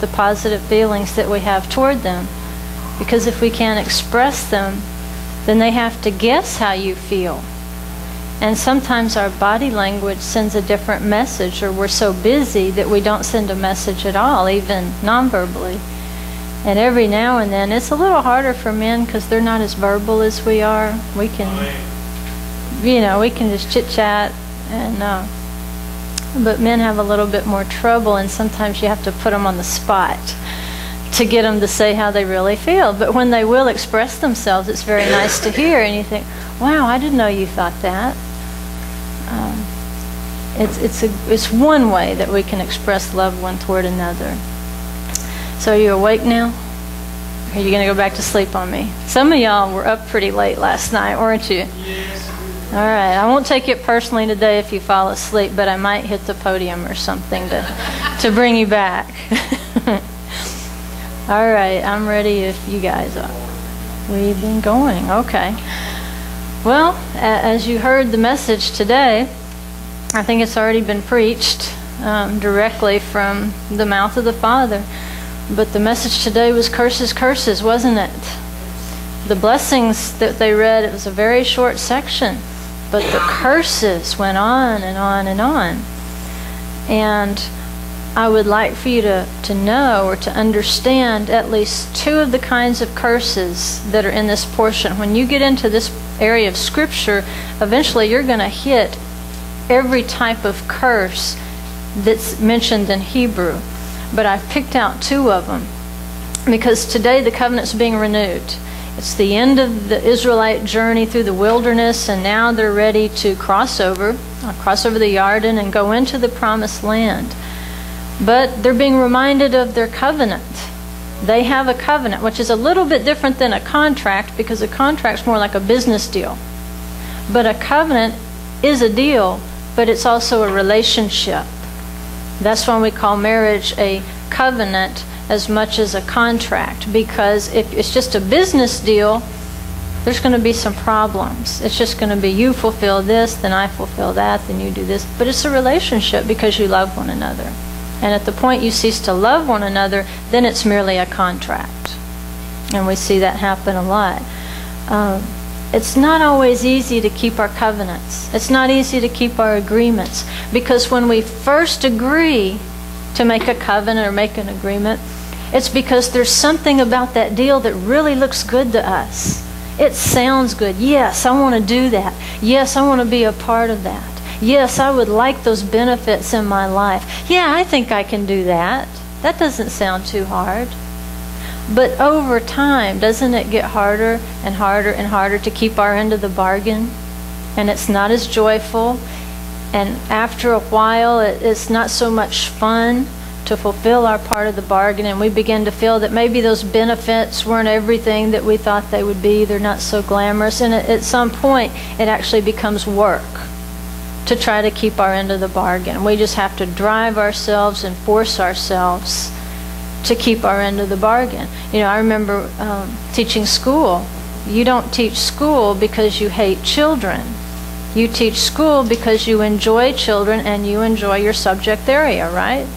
the positive feelings that we have toward them. Because if we can't express them, then they have to guess how you feel. And sometimes our body language sends a different message, or we're so busy that we don't send a message at all, even non-verbally. And every now and then, it's a little harder for men because they're not as verbal as we are. We can, you know, we can just chit chat, and uh, but men have a little bit more trouble, and sometimes you have to put them on the spot to get them to say how they really feel. But when they will express themselves, it's very nice to hear, and you think, "Wow, I didn't know you thought that." Um, it's it's a it's one way that we can express love one toward another. So are you awake now? Or are you going to go back to sleep on me? Some of y'all were up pretty late last night, weren't you? Yes. All right. I won't take it personally today if you fall asleep, but I might hit the podium or something to to bring you back. All right. I'm ready if you guys are. We've been going. Okay. Well, as you heard the message today, I think it's already been preached um, directly from the mouth of the Father. But the message today was curses, curses, wasn't it? The blessings that they read, it was a very short section, but the curses went on and on and on. And I would like for you to, to know or to understand at least two of the kinds of curses that are in this portion. When you get into this area of Scripture, eventually you're going to hit every type of curse that's mentioned in Hebrew but I've picked out two of them because today the covenant's being renewed. It's the end of the Israelite journey through the wilderness, and now they're ready to cross over, uh, cross over the Yarden, and go into the promised land. But they're being reminded of their covenant. They have a covenant, which is a little bit different than a contract because a contract's more like a business deal. But a covenant is a deal, but it's also a relationship. That's why we call marriage a covenant as much as a contract because if it's just a business deal, there's going to be some problems. It's just going to be you fulfill this, then I fulfill that, then you do this. But it's a relationship because you love one another. And at the point you cease to love one another, then it's merely a contract. And we see that happen a lot. Um, it's not always easy to keep our covenants. It's not easy to keep our agreements because when we first agree to make a covenant or make an agreement, it's because there's something about that deal that really looks good to us. It sounds good. Yes, I want to do that. Yes, I want to be a part of that. Yes, I would like those benefits in my life. Yeah, I think I can do that. That doesn't sound too hard. But over time, doesn't it get harder and harder and harder to keep our end of the bargain? And it's not as joyful. And after a while, it's not so much fun to fulfill our part of the bargain. And we begin to feel that maybe those benefits weren't everything that we thought they would be. They're not so glamorous. And at some point, it actually becomes work to try to keep our end of the bargain. We just have to drive ourselves and force ourselves to keep our end of the bargain. You know, I remember um, teaching school. You don't teach school because you hate children. You teach school because you enjoy children and you enjoy your subject area, right?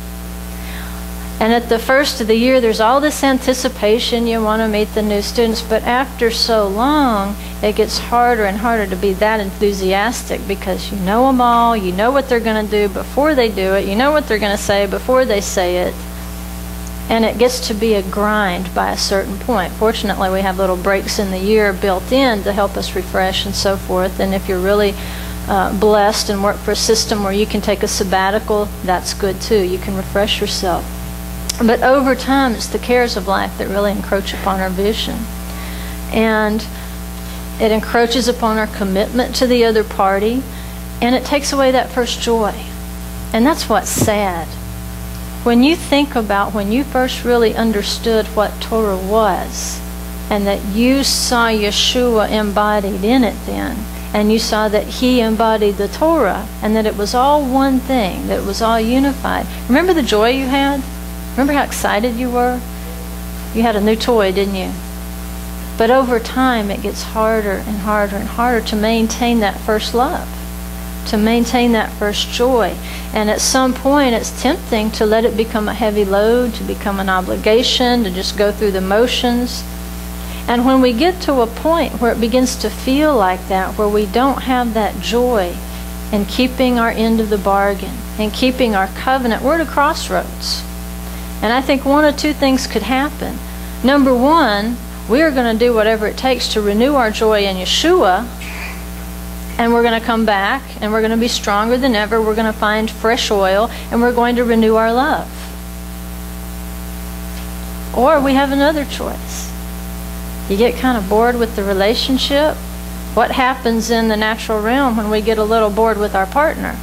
And at the first of the year, there's all this anticipation. You want to meet the new students. But after so long, it gets harder and harder to be that enthusiastic because you know them all. You know what they're going to do before they do it. You know what they're going to say before they say it and it gets to be a grind by a certain point. Fortunately, we have little breaks in the year built in to help us refresh and so forth. And if you're really uh, blessed and work for a system where you can take a sabbatical, that's good too. You can refresh yourself. But over time, it's the cares of life that really encroach upon our vision. And it encroaches upon our commitment to the other party, and it takes away that first joy. And that's what's sad when you think about when you first really understood what Torah was, and that you saw Yeshua embodied in it then, and you saw that he embodied the Torah, and that it was all one thing, that it was all unified. Remember the joy you had? Remember how excited you were? You had a new toy, didn't you? But over time, it gets harder and harder and harder to maintain that first love, to maintain that first joy. And at some point, it's tempting to let it become a heavy load, to become an obligation, to just go through the motions. And when we get to a point where it begins to feel like that, where we don't have that joy in keeping our end of the bargain and keeping our covenant, we're at a crossroads. And I think one or two things could happen. Number one, we are going to do whatever it takes to renew our joy in Yeshua and we're going to come back and we're going to be stronger than ever. We're going to find fresh oil and we're going to renew our love. Or we have another choice. You get kind of bored with the relationship. What happens in the natural realm when we get a little bored with our partner?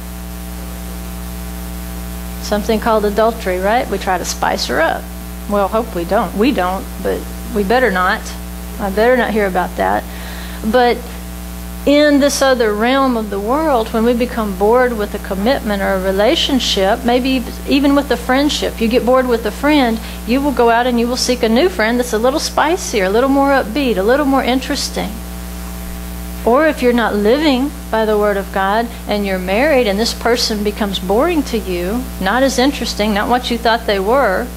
Something called adultery, right? We try to spice her up. Well, hope we don't. We don't, but we better not. I better not hear about that. But in this other realm of the world, when we become bored with a commitment or a relationship, maybe even with a friendship, you get bored with a friend, you will go out and you will seek a new friend that's a little spicier, a little more upbeat, a little more interesting. Or if you're not living by the Word of God and you're married and this person becomes boring to you, not as interesting, not what you thought they were,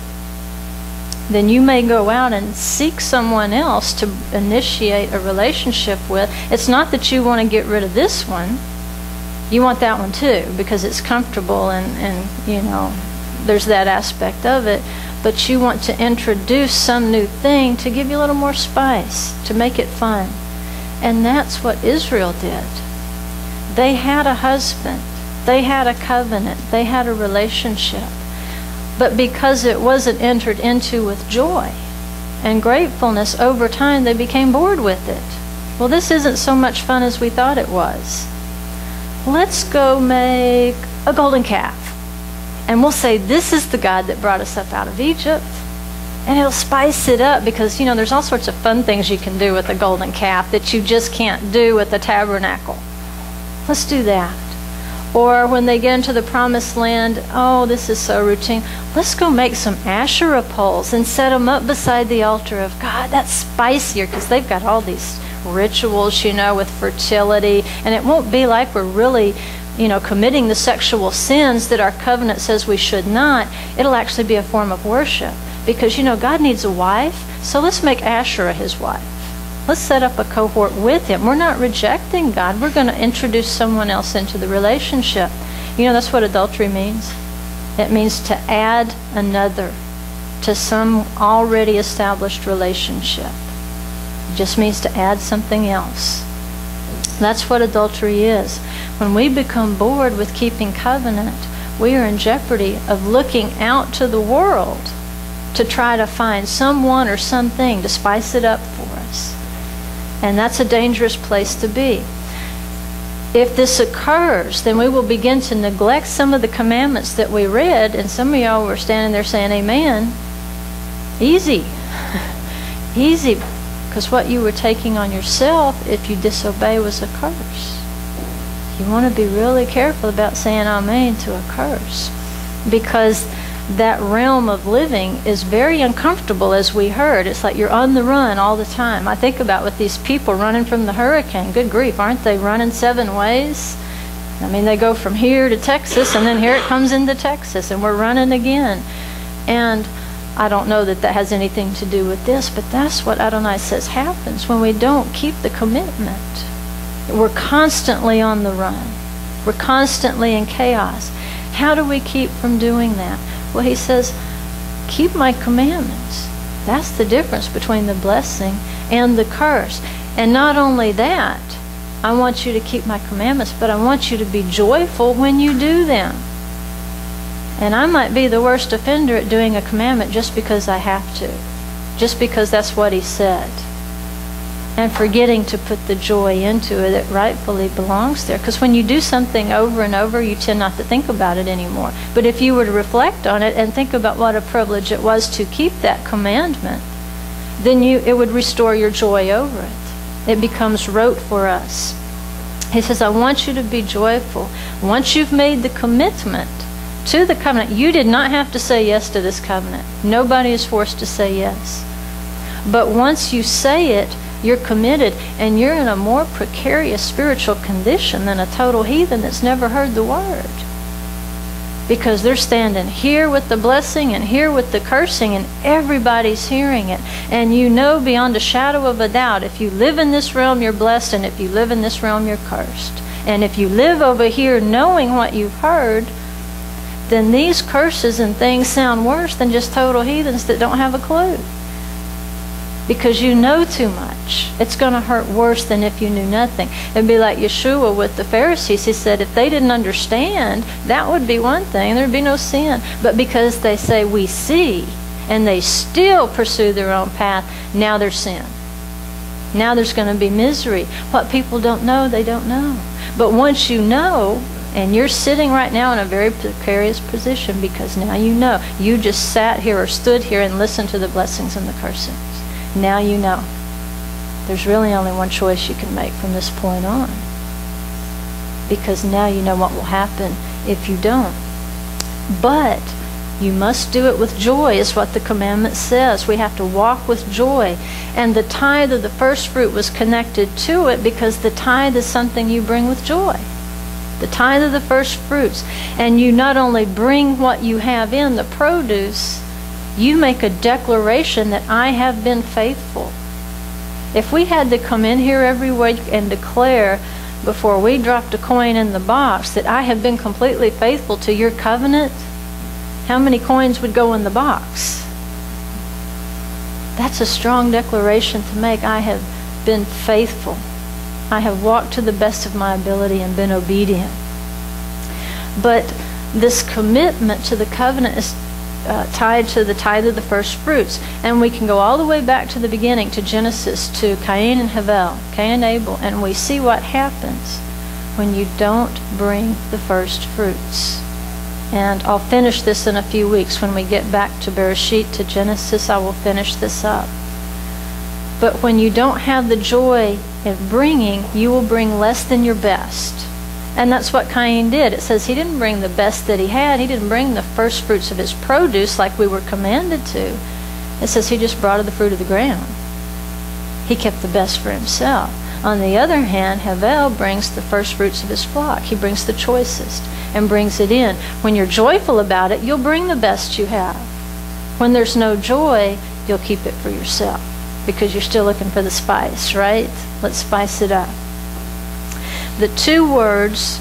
then you may go out and seek someone else to initiate a relationship with. It's not that you want to get rid of this one. You want that one too because it's comfortable and, and you know, there's that aspect of it. But you want to introduce some new thing to give you a little more spice, to make it fun. And that's what Israel did. They had a husband, they had a covenant, they had a relationship but because it wasn't entered into with joy and gratefulness over time, they became bored with it. Well, this isn't so much fun as we thought it was. Let's go make a golden calf. And we'll say, This is the God that brought us up out of Egypt. And it'll spice it up because, you know, there's all sorts of fun things you can do with a golden calf that you just can't do with the tabernacle. Let's do that. Or when they get into the promised land, oh, this is so routine. Let's go make some Asherah poles and set them up beside the altar of God. That's spicier because they've got all these rituals, you know, with fertility. And it won't be like we're really, you know, committing the sexual sins that our covenant says we should not. It'll actually be a form of worship because, you know, God needs a wife. So let's make Asherah his wife. Let's set up a cohort with him. We're not rejecting God. We're going to introduce someone else into the relationship. You know, that's what adultery means. It means to add another to some already established relationship. It just means to add something else. That's what adultery is. When we become bored with keeping covenant, we are in jeopardy of looking out to the world to try to find someone or something to spice it up for us. And that's a dangerous place to be. If this occurs, then we will begin to neglect some of the commandments that we read, and some of y'all were standing there saying, Amen. Easy. Easy. Because what you were taking on yourself, if you disobey, was a curse. You want to be really careful about saying Amen to a curse. Because that realm of living is very uncomfortable, as we heard. It's like you're on the run all the time. I think about with these people running from the hurricane. Good grief, aren't they running seven ways? I mean, they go from here to Texas, and then here it comes into Texas, and we're running again. And I don't know that that has anything to do with this, but that's what Adonai says happens when we don't keep the commitment. We're constantly on the run. We're constantly in chaos. How do we keep from doing that? Well, he says, keep my commandments. That's the difference between the blessing and the curse. And not only that, I want you to keep my commandments, but I want you to be joyful when you do them. And I might be the worst offender at doing a commandment just because I have to, just because that's what he said and forgetting to put the joy into it that rightfully belongs there. Because when you do something over and over, you tend not to think about it anymore. But if you were to reflect on it and think about what a privilege it was to keep that commandment, then you it would restore your joy over it. It becomes rote for us. He says, I want you to be joyful. Once you've made the commitment to the covenant, you did not have to say yes to this covenant. Nobody is forced to say yes. But once you say it, you're committed, and you're in a more precarious spiritual condition than a total heathen that's never heard the word. because they're standing here with the blessing and here with the cursing, and everybody's hearing it. And you know beyond a shadow of a doubt if you live in this realm, you're blessed, and if you live in this realm, you're cursed. And if you live over here knowing what you've heard, then these curses and things sound worse than just total heathens that don't have a clue because you know too much. It's going to hurt worse than if you knew nothing. It'd be like Yeshua with the Pharisees. He said if they didn't understand, that would be one thing. There'd be no sin. But because they say we see and they still pursue their own path, now there's sin. Now there's going to be misery. What people don't know, they don't know. But once you know, and you're sitting right now in a very precarious position because now you know. You just sat here or stood here and listened to the blessings and the cursings. Now you know. There's really only one choice you can make from this point on. Because now you know what will happen if you don't. But you must do it with joy, is what the commandment says. We have to walk with joy. And the tithe of the first fruit was connected to it because the tithe is something you bring with joy. The tithe of the first fruits. And you not only bring what you have in, the produce, you make a declaration that I have been faithful. If we had to come in here every week and declare before we dropped a coin in the box that I have been completely faithful to your covenant, how many coins would go in the box? That's a strong declaration to make. I have been faithful. I have walked to the best of my ability and been obedient. But this commitment to the covenant is uh, tied to the tithe of the first fruits. And we can go all the way back to the beginning, to Genesis, to Cain and Havel, Cain and Abel, and we see what happens when you don't bring the first fruits. And I'll finish this in a few weeks. When we get back to Bereshit, to Genesis, I will finish this up. But when you don't have the joy of bringing, you will bring less than your best. And that's what Cain did. It says he didn't bring the best that he had. He didn't bring the first fruits of his produce like we were commanded to. It says he just brought of the fruit of the ground. He kept the best for himself. On the other hand, Havel brings the first fruits of his flock. He brings the choicest and brings it in. When you're joyful about it, you'll bring the best you have. When there's no joy, you'll keep it for yourself because you're still looking for the spice, right? Let's spice it up. The two words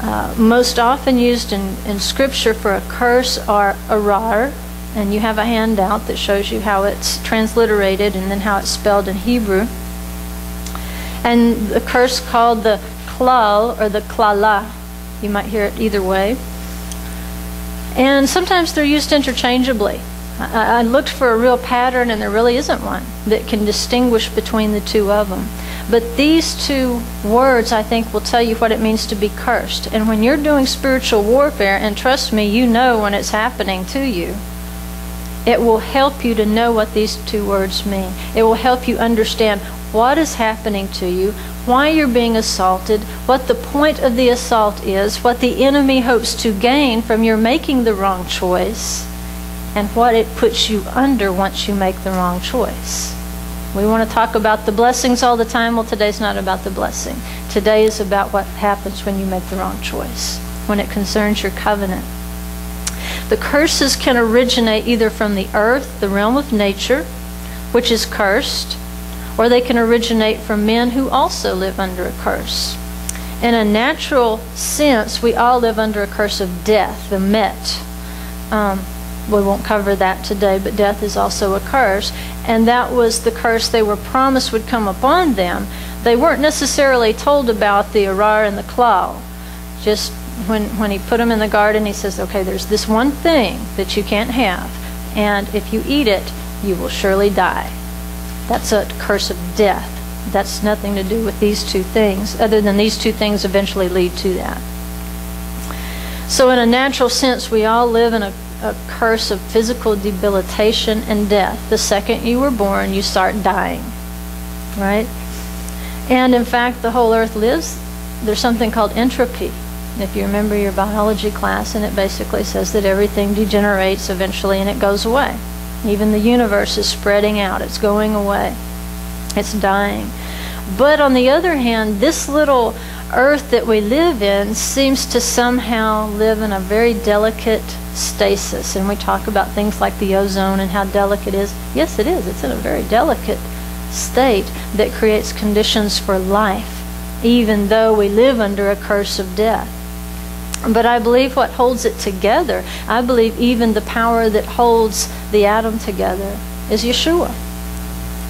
uh, most often used in, in Scripture for a curse are arar, and you have a handout that shows you how it's transliterated and then how it's spelled in Hebrew. And the curse called the klal or the klala. You might hear it either way. And sometimes they're used interchangeably. I, I looked for a real pattern, and there really isn't one that can distinguish between the two of them. But these two words, I think, will tell you what it means to be cursed. And when you're doing spiritual warfare, and trust me, you know when it's happening to you, it will help you to know what these two words mean. It will help you understand what is happening to you, why you're being assaulted, what the point of the assault is, what the enemy hopes to gain from your making the wrong choice, and what it puts you under once you make the wrong choice. We want to talk about the blessings all the time. Well, today's not about the blessing. Today is about what happens when you make the wrong choice, when it concerns your covenant. The curses can originate either from the earth, the realm of nature, which is cursed, or they can originate from men who also live under a curse. In a natural sense, we all live under a curse of death, the met. Um, we won't cover that today, but death is also a curse. And that was the curse they were promised would come upon them. They weren't necessarily told about the Arar and the Klal. Just when, when he put them in the garden, he says, okay, there's this one thing that you can't have. And if you eat it, you will surely die. That's a curse of death. That's nothing to do with these two things, other than these two things eventually lead to that. So, in a natural sense, we all live in a a curse of physical debilitation and death. The second you were born, you start dying. Right? And in fact, the whole earth lives, there's something called entropy. If you remember your biology class, and it basically says that everything degenerates eventually and it goes away. Even the universe is spreading out, it's going away, it's dying. But on the other hand, this little earth that we live in seems to somehow live in a very delicate stasis. And we talk about things like the ozone and how delicate it is. Yes, it is. It's in a very delicate state that creates conditions for life, even though we live under a curse of death. But I believe what holds it together, I believe even the power that holds the atom together is Yeshua.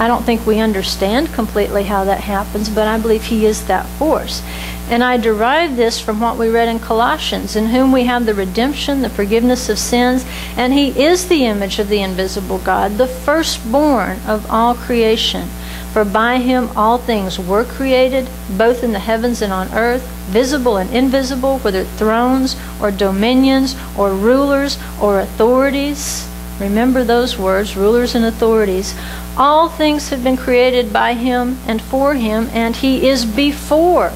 I don't think we understand completely how that happens, but I believe He is that force. And I derive this from what we read in Colossians, in whom we have the redemption, the forgiveness of sins, and He is the image of the invisible God, the firstborn of all creation. For by Him all things were created, both in the heavens and on earth, visible and invisible, whether thrones or dominions or rulers or authorities. Remember those words, rulers and authorities. All things have been created by him and for him, and he is before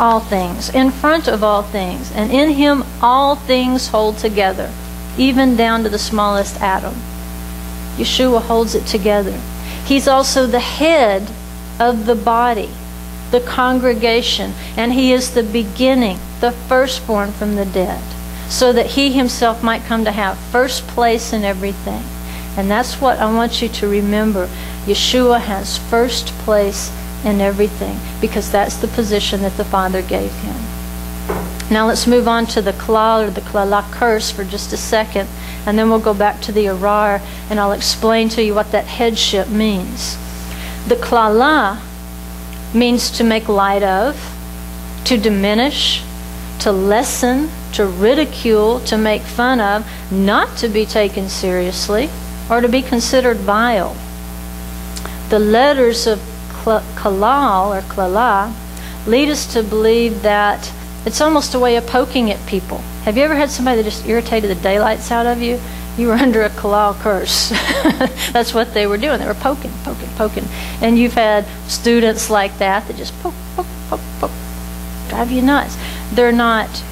all things, in front of all things, and in him all things hold together, even down to the smallest atom. Yeshua holds it together. He's also the head of the body, the congregation, and he is the beginning, the firstborn from the dead, so that he himself might come to have first place in everything. And that's what I want you to remember. Yeshua has first place in everything because that's the position that the Father gave him. Now let's move on to the klal or the klala curse for just a second, and then we'll go back to the arar, and I'll explain to you what that headship means. The klala means to make light of, to diminish, to lessen, to ridicule, to make fun of, not to be taken seriously or to be considered vile. The letters of kalal or klala lead us to believe that it's almost a way of poking at people. Have you ever had somebody that just irritated the daylights out of you? You were under a kalal curse. That's what they were doing. They were poking, poking, poking. And you've had students like that that just poke, poke, poke, poke, drive you nuts. They're not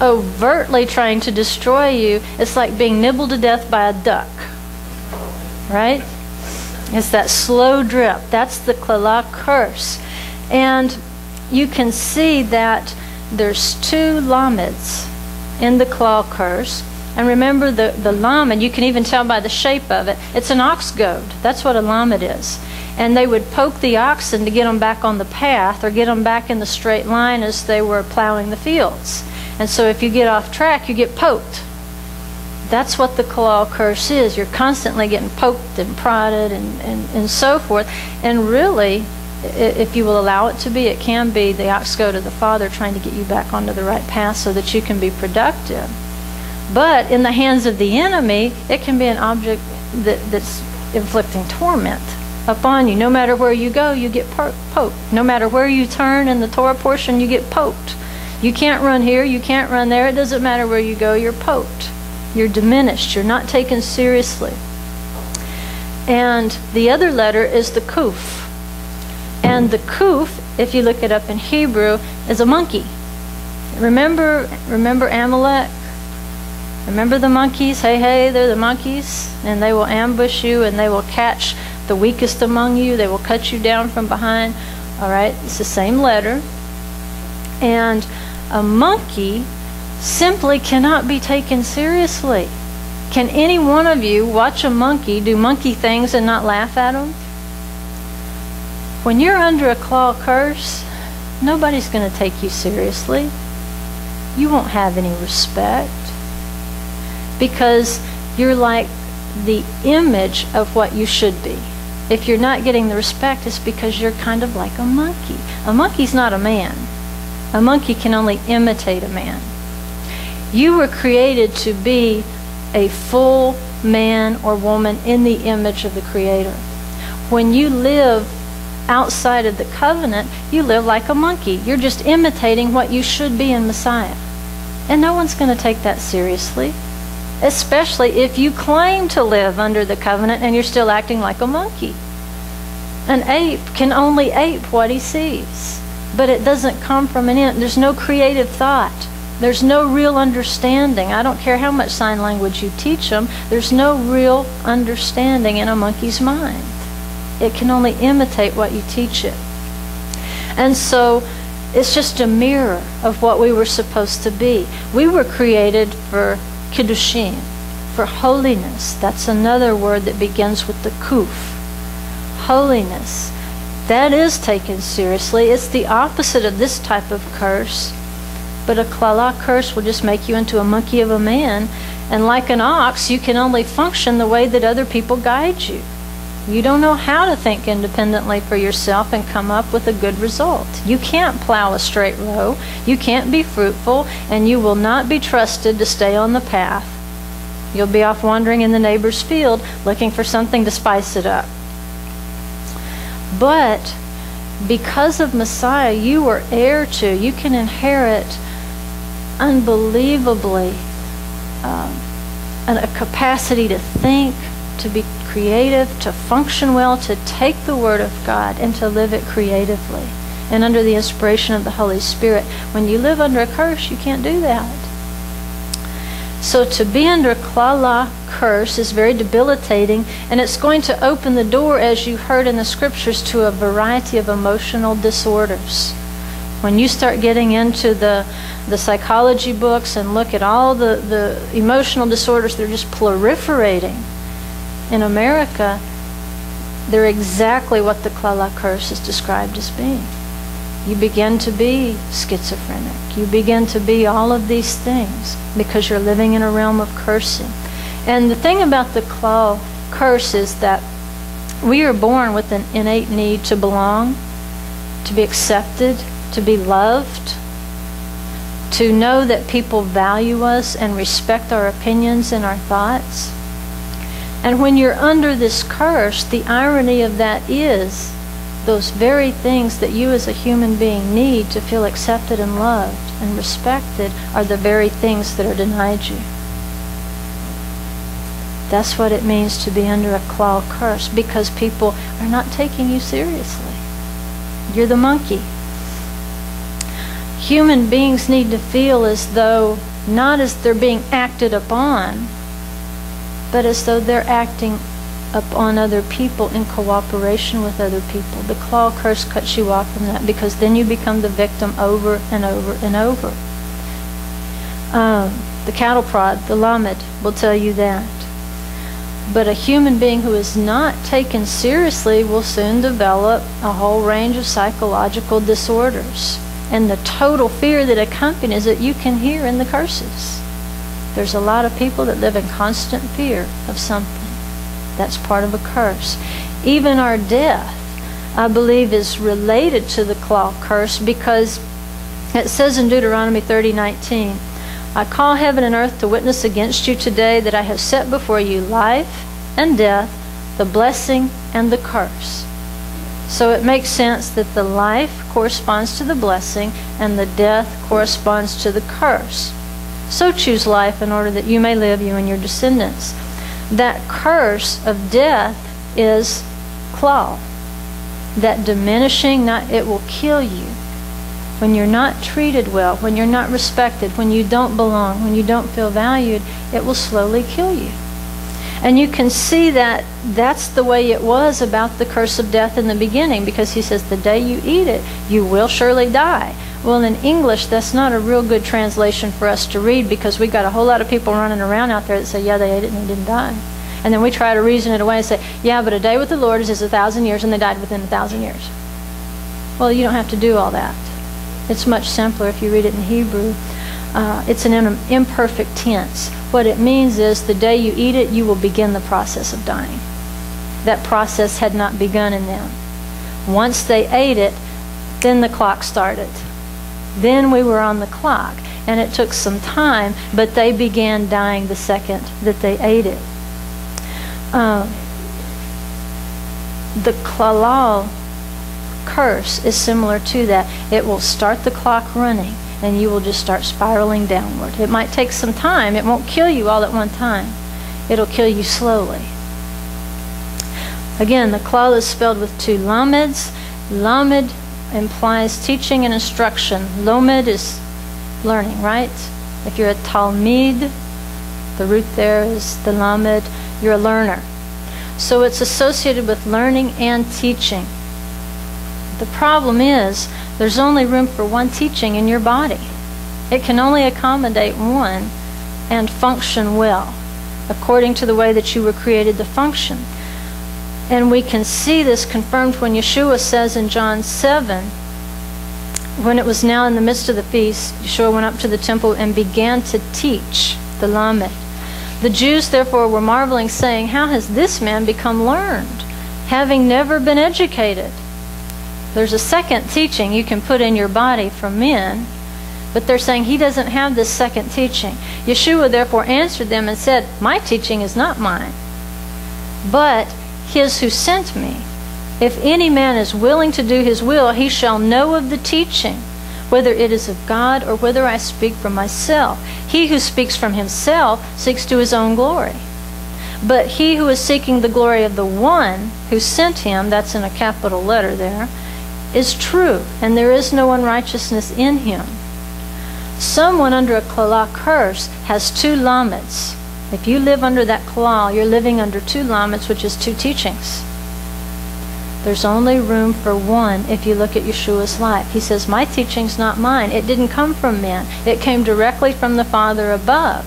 overtly trying to destroy you. It's like being nibbled to death by a duck right? It's that slow drip. That's the klala curse. And you can see that there's two lameds in the klal curse. And remember the, the lamed, you can even tell by the shape of it, it's an ox goad. That's what a lamed is. And they would poke the oxen to get them back on the path or get them back in the straight line as they were plowing the fields. And so if you get off track, you get poked that's what the kalal curse is. You're constantly getting poked and prodded and, and, and so forth. And really, if you will allow it to be, it can be the ox goad of the Father trying to get you back onto the right path so that you can be productive. But in the hands of the enemy, it can be an object that, that's inflicting torment upon you. No matter where you go, you get poked. No matter where you turn in the Torah portion, you get poked. You can't run here, you can't run there. It doesn't matter where you go, you're poked. You're diminished. You're not taken seriously. And the other letter is the kuf. And the kuf, if you look it up in Hebrew, is a monkey. Remember, remember Amalek? Remember the monkeys? Hey, hey, they're the monkeys. And they will ambush you and they will catch the weakest among you. They will cut you down from behind. All right, it's the same letter. And a monkey simply cannot be taken seriously. Can any one of you watch a monkey do monkey things and not laugh at them? When you're under a klal curse, nobody's going to take you seriously. You won't have any respect because you're like the image of what you should be. If you're not getting the respect, it's because you're kind of like a monkey. A monkey's not a man. A monkey can only imitate a man. You were created to be a full man or woman in the image of the Creator. When you live outside of the covenant, you live like a monkey. You're just imitating what you should be in Messiah. And no one's going to take that seriously, especially if you claim to live under the covenant and you're still acting like a monkey. An ape can only ape what he sees, but it doesn't come from an end. There's no creative thought. There's no real understanding. I don't care how much sign language you teach them, there's no real understanding in a monkey's mind. It can only imitate what you teach it. And so It's just a mirror of what we were supposed to be. We were created for kiddushin, for holiness. That's another word that begins with the kuf. Holiness. That is taken seriously. It's the opposite of this type of curse. But a klala curse will just make you into a monkey of a man. And like an ox, you can only function the way that other people guide you. You don't know how to think independently for yourself and come up with a good result. You can't plow a straight row. You can't be fruitful, and you will not be trusted to stay on the path. You'll be off wandering in the neighbor's field looking for something to spice it up. But because of Messiah, you are heir to, you can inherit unbelievably um, a capacity to think, to be creative, to function well, to take the Word of God and to live it creatively and under the inspiration of the Holy Spirit. When you live under a curse, you can't do that. So to be under a klala curse is very debilitating, and it's going to open the door, as you heard in the scriptures, to a variety of emotional disorders. When you start getting into the, the psychology books and look at all the, the emotional disorders that are just proliferating, in America, they're exactly what the Klala curse is described as being. You begin to be schizophrenic. You begin to be all of these things because you're living in a realm of cursing. And the thing about the Klal curse is that we are born with an innate need to belong, to be accepted, to be loved, to know that people value us and respect our opinions and our thoughts. And when you're under this curse, the irony of that is those very things that you as a human being need to feel accepted and loved and respected are the very things that are denied you. That's what it means to be under a klal curse because people are not taking you seriously. You're the monkey. Human beings need to feel as though not as they're being acted upon, but as though they're acting upon other people in cooperation with other people. The klal curse cuts you off from that because then you become the victim over and over and over. Um, the cattle prod, the lamed, will tell you that. But a human being who is not taken seriously will soon develop a whole range of psychological disorders. And the total fear that accompanies it, you can hear in the curses. There's a lot of people that live in constant fear of something. That's part of a curse. Even our death, I believe, is related to the klal curse because it says in Deuteronomy 30:19, I call heaven and earth to witness against you today that I have set before you life and death, the blessing and the curse. So it makes sense that the life corresponds to the blessing and the death corresponds to the curse. So choose life in order that you may live, you and your descendants. That curse of death is klal. That diminishing, not it will kill you. When you're not treated well, when you're not respected, when you don't belong, when you don't feel valued, it will slowly kill you. And you can see that that's the way it was about the curse of death in the beginning because he says, The day you eat it, you will surely die. Well, in English, that's not a real good translation for us to read because we got a whole lot of people running around out there that say, yeah, they ate it and they didn't die. And then we try to reason it away and say, yeah, but a day with the Lord is as a thousand years and they died within a thousand years. Well, you don't have to do all that. It's much simpler if you read it in Hebrew. Uh, it's an imperfect tense. What it means is the day you eat it, you will begin the process of dying. That process had not begun in them. Once they ate it, then the clock started. Then we were on the clock, and it took some time, but they began dying the second that they ate it. Uh, the klalal curse is similar to that. It will start the clock running, and you will just start spiraling downward. It might take some time. It won't kill you all at one time. It'll kill you slowly. Again, the klal is spelled with two lameds. Lamed implies teaching and instruction. Lomed is learning, right? If you're a Talmid, the root there is the Lamed, you're a learner. So it's associated with learning and teaching. The problem is, There's only room for one teaching in your body. It can only accommodate one and function well, according to the way that you were created to function. And we can see this confirmed when Yeshua says in John 7 when it was now in the midst of the feast, Yeshua went up to the temple and began to teach the Lamed. The Jews therefore were marveling, saying, How has this man become learned, having never been educated? There's a second teaching you can put in your body from men, but they're saying he doesn't have this second teaching. Yeshua therefore answered them and said, My teaching is not mine, but his who sent me. If any man is willing to do his will, he shall know of the teaching, whether it is of God or whether I speak from myself. He who speaks from himself seeks to his own glory. But he who is seeking the glory of the one who sent him, that's in a capital letter there, is true, and there is no unrighteousness in him. Someone under a Kala curse has two lamets. If you live under that Kalal, you're living under two lamets, which is two teachings. There's only room for one if you look at Yeshua's life. He says, My teaching's not mine. It didn't come from men, it came directly from the Father above.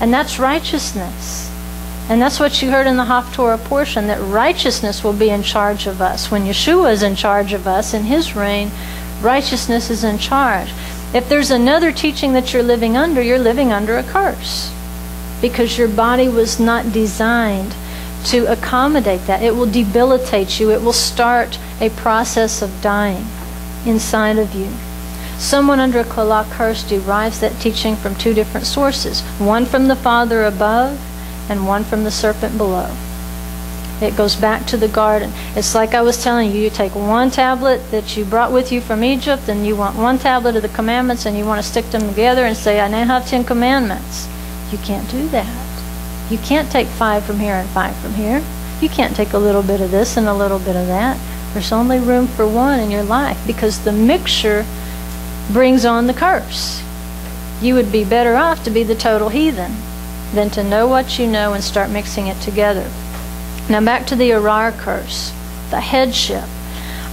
And that's righteousness. And that's what you heard in the Haftorah portion that righteousness will be in charge of us. When Yeshua is in charge of us in his reign, righteousness is in charge. If there's another teaching that you're living under, you're living under a curse because your body was not designed to accommodate that. It will debilitate you. It will start a process of dying inside of you. Someone under a Kalak curse derives that teaching from two different sources one from the Father above and one from the serpent below. It goes back to the garden. It's like I was telling you, you take one tablet that you brought with you from Egypt and you want one tablet of the commandments and you want to stick them together and say, I now have ten commandments. You can't do that. You can't take five from here and five from here. You can't take a little bit of this and a little bit of that. There's only room for one in your life because the mixture brings on the curse. You would be better off to be the total heathen than to know what you know and start mixing it together. Now back to the Arar curse, the headship.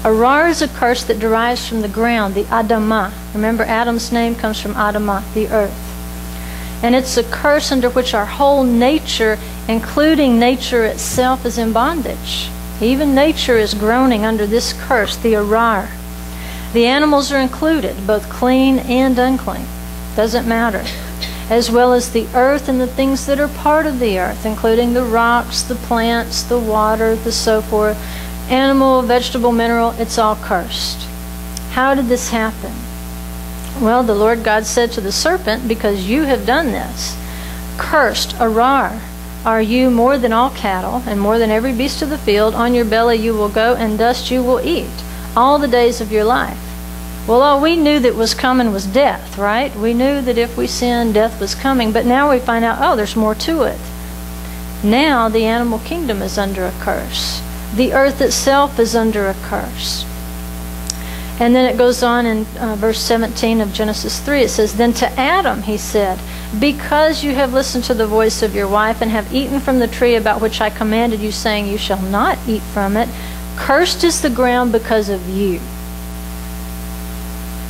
Arar is a curse that derives from the ground, the Adamah. Remember, Adam's name comes from Adamah, the earth. And it's a curse under which our whole nature, including nature itself, is in bondage. Even nature is groaning under this curse, the Arar. The animals are included, both clean and unclean. Doesn't matter. As well as the earth and the things that are part of the earth, including the rocks, the plants, the water, the so forth. Animal, vegetable, mineral, it's all cursed. How did this happen? Well, the Lord God said to the serpent, Because you have done this, cursed, Arar, are you more than all cattle, and more than every beast of the field. On your belly you will go, and dust you will eat all the days of your life. Well, all we knew that was coming was death, right? We knew that if we sinned, death was coming. But now we find out, oh, there's more to it. Now the animal kingdom is under a curse. The earth itself is under a curse. And then it goes on in uh, verse 17 of Genesis 3. It says, Then to Adam he said, Because you have listened to the voice of your wife and have eaten from the tree about which I commanded you, saying, You shall not eat from it, cursed is the ground because of you.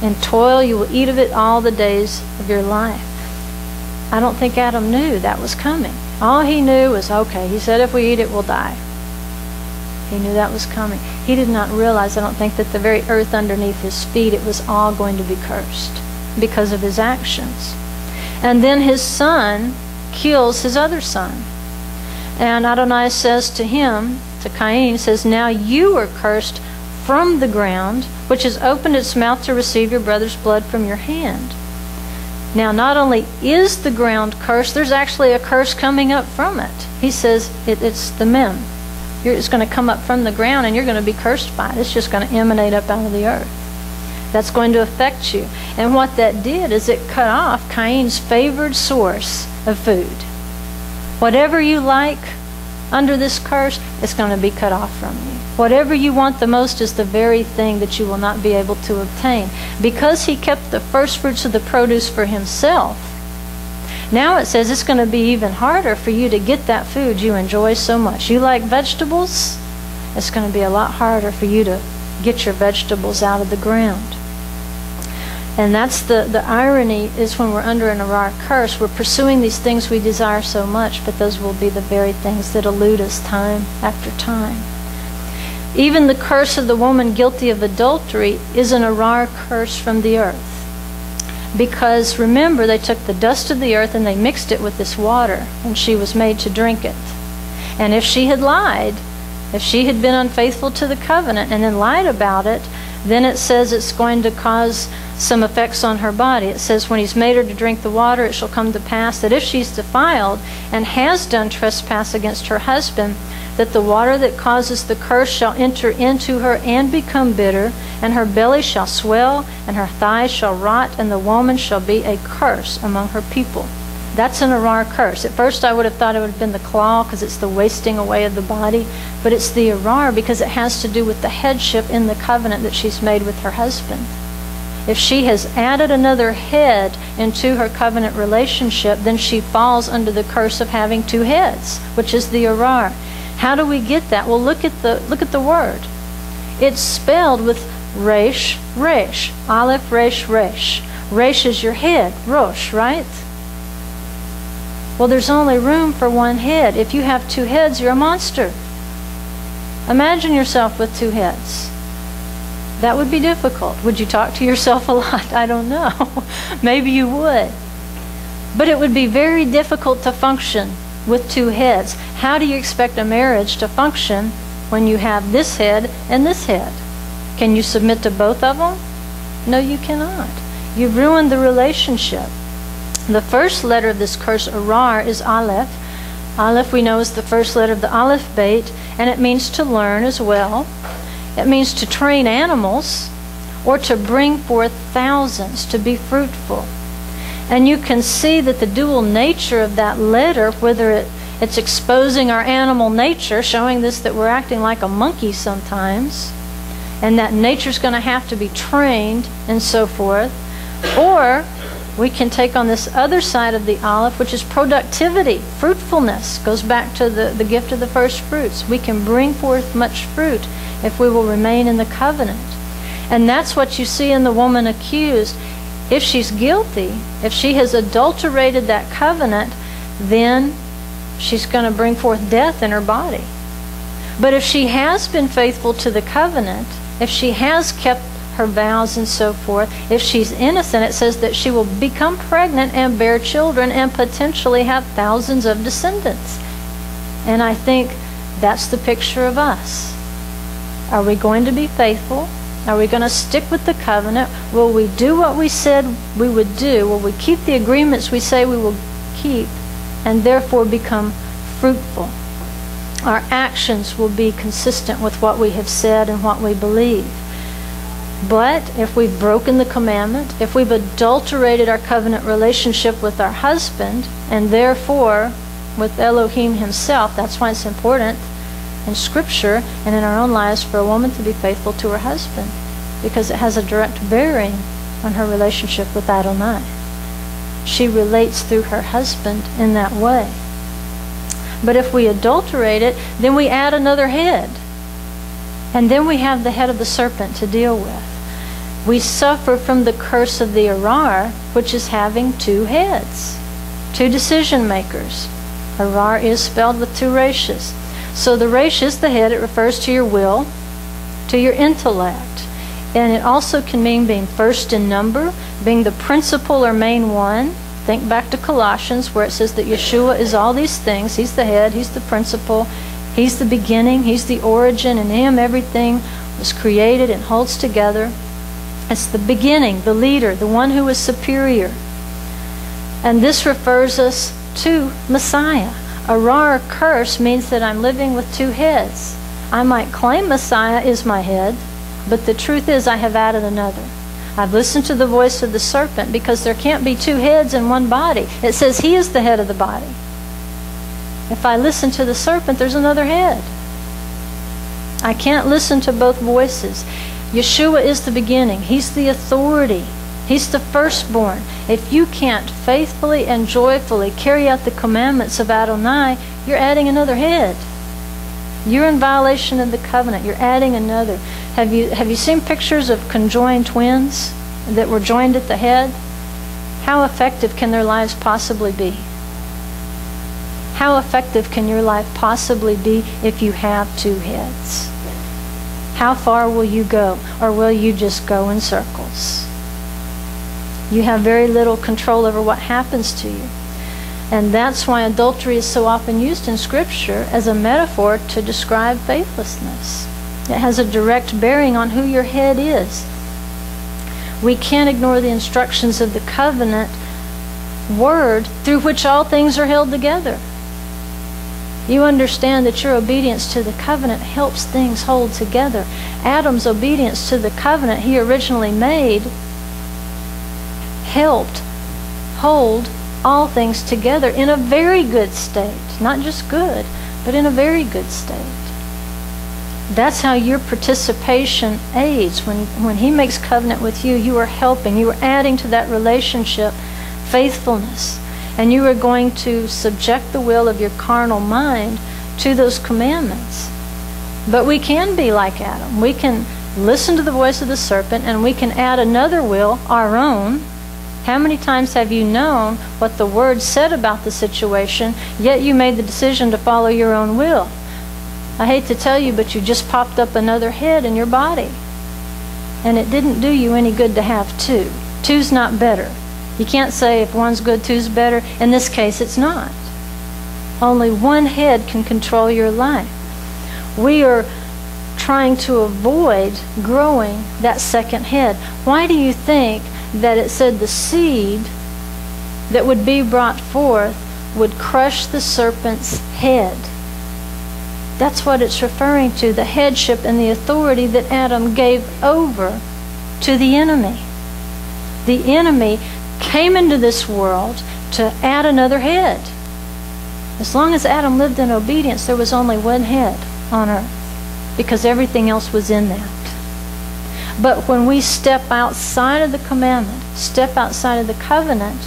In toil you will eat of it all the days of your life. I don't think Adam knew that was coming. All he knew was, okay, he said if we eat it, we'll die. He knew that was coming. He did not realize, I don't think, that the very earth underneath his feet, it was all going to be cursed because of his actions. And then his son kills his other son. And Adonai says to him, to Cain, says, Now you are cursed from the ground, which has opened its mouth to receive your brother's blood from your hand. Now, not only is the ground cursed, there's actually a curse coming up from it. He says it, it's the mem, you're, it's going to come up from the ground and you're going to be cursed by it. It's just going to emanate up out of the earth. That's going to affect you. And what that did is it cut off Cain's favored source of food. Whatever you like under this curse, it's going to be cut off from you. Whatever you want the most is the very thing that you will not be able to obtain. Because he kept the first fruits of the produce for himself, now it says it's going to be even harder for you to get that food you enjoy so much. You like vegetables? It's going to be a lot harder for you to get your vegetables out of the ground. And that's the, the irony is when we're under an Arar curse, we're pursuing these things we desire so much, but those will be the very things that elude us time after time. Even the curse of the woman guilty of adultery is an Arar curse from the earth. Because remember, they took the dust of the earth and they mixed it with this water, and she was made to drink it. And if she had lied, if she had been unfaithful to the covenant and then lied about it, then it says it's going to cause some effects on her body. It says, When he's made her to drink the water, it shall come to pass that if she's defiled and has done trespass against her husband, that the water that causes the curse shall enter into her and become bitter, and her belly shall swell, and her thighs shall rot, and the woman shall be a curse among her people. That's an Arar curse. At first, I would have thought it would have been the klal because it's the wasting away of the body, but it's the Arar because it has to do with the headship in the covenant that she's made with her husband. If she has added another head into her covenant relationship, then she falls under the curse of having two heads, which is the Arar. How do we get that? Well, look at the look at the word. It's spelled with resh, resh, aleph, resh, resh. Resh is your head, rosh, right? Well, there's only room for one head. If you have two heads, you're a monster. Imagine yourself with two heads. That would be difficult. Would you talk to yourself a lot? I don't know. Maybe you would. But it would be very difficult to function with two heads. How do you expect a marriage to function when you have this head and this head? Can you submit to both of them? No, you cannot. You've ruined the relationship. The first letter of this curse, Arar, is Aleph. Aleph, we know, is the first letter of the Aleph Beit, and it means to learn as well. It means to train animals or to bring forth thousands, to be fruitful. And you can see that the dual nature of that letter, whether it, it's exposing our animal nature, showing this that we're acting like a monkey sometimes, and that nature's going to have to be trained and so forth, or we can take on this other side of the aleph, which is productivity, fruitfulness, goes back to the, the gift of the first fruits. We can bring forth much fruit if we will remain in the covenant. And that's what you see in the woman accused. If she's guilty, if she has adulterated that covenant, then she's going to bring forth death in her body. But if she has been faithful to the covenant, if she has kept her vows and so forth. If she's innocent, it says that she will become pregnant and bear children and potentially have thousands of descendants. And I think that's the picture of us. Are we going to be faithful? Are we going to stick with the covenant? Will we do what we said we would do? Will we keep the agreements we say we will keep and therefore become fruitful? Our actions will be consistent with what we have said and what we believe. But if we've broken the commandment, if we've adulterated our covenant relationship with our husband, and therefore with Elohim himself, that's why it's important in Scripture and in our own lives for a woman to be faithful to her husband, because it has a direct bearing on her relationship with Adonai. She relates through her husband in that way. But if we adulterate it, then we add another head. And then we have the head of the serpent to deal with we suffer from the curse of the Arar, which is having two heads, two decision makers. Arar is spelled with two reshes. So the resh is the head, it refers to your will, to your intellect. And it also can mean being first in number, being the principal or main one. Think back to Colossians where it says that Yeshua is all these things. He's the head, he's the principal, he's the beginning, he's the origin. In him everything was created and holds together. It's the beginning, the leader, the one who is superior. And this refers us to Messiah. Arar curse means that I'm living with two heads. I might claim Messiah is my head, but the truth is I have added another. I've listened to the voice of the serpent because there can't be two heads in one body. It says he is the head of the body. If I listen to the serpent, there's another head. I can't listen to both voices. Yeshua is the beginning. He's the authority. He's the firstborn. If you can't faithfully and joyfully carry out the commandments of Adonai, you're adding another head. You're in violation of the covenant. You're adding another. Have you have you seen pictures of conjoined twins? that were joined at the head, how effective can their lives possibly be? How effective can your life possibly be if you have two heads? How far will you go, or will you just go in circles? You have very little control over what happens to you. And that's why adultery is so often used in Scripture as a metaphor to describe faithlessness. It has a direct bearing on who your head is. We can't ignore the instructions of the covenant word through which all things are held together. You understand that your obedience to the covenant helps things hold together. Adam's obedience to the covenant he originally made helped hold all things together in a very good state. Not just good, but in a very good state. That's how your participation aids. When, when he makes covenant with you, you are helping, you are adding to that relationship faithfulness. And you are going to subject the will of your carnal mind to those commandments. But we can be like Adam. We can listen to the voice of the serpent and we can add another will, our own. How many times have you known what the word said about the situation, yet you made the decision to follow your own will? I hate to tell you, but you just popped up another head in your body. And it didn't do you any good to have two. Two's not better. You can't say if one's good, two's better. In this case, it's not. Only one head can control your life. We are trying to avoid growing that second head. Why do you think that it said the seed that would be brought forth would crush the serpent's head? That's what it's referring to the headship and the authority that Adam gave over to the enemy. The enemy came into this world to add another head. As long as Adam lived in obedience, there was only one head on earth because everything else was in that. But when we step outside of the commandment, step outside of the covenant,